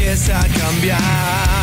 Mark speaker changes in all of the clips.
Speaker 1: empieza a cambiar.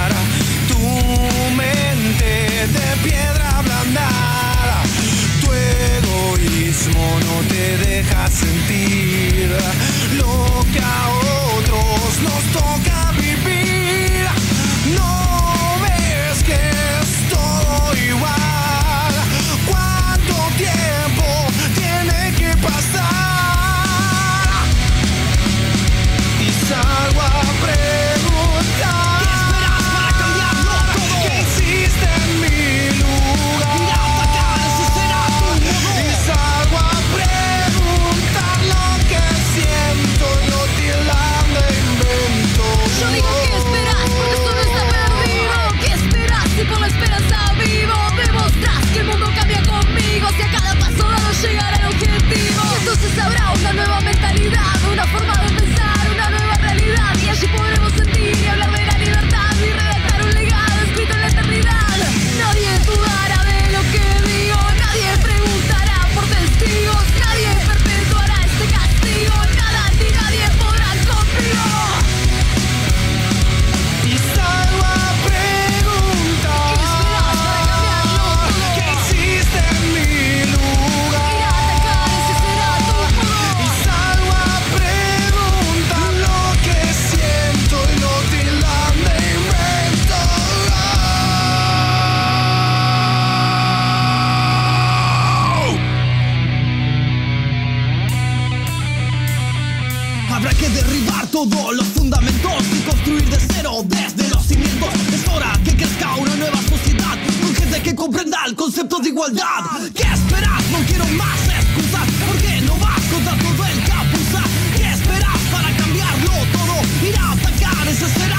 Speaker 2: Que derribar todos los fundamentos y construir de cero desde los cimientos. Es hora que crezca una nueva sociedad con gente que comprenda el concepto de igualdad. ¿Qué esperas? No quiero más excusas porque no vas contra todo el capuzá. ¿Qué esperas para cambiarlo todo? Ir a atacar ese será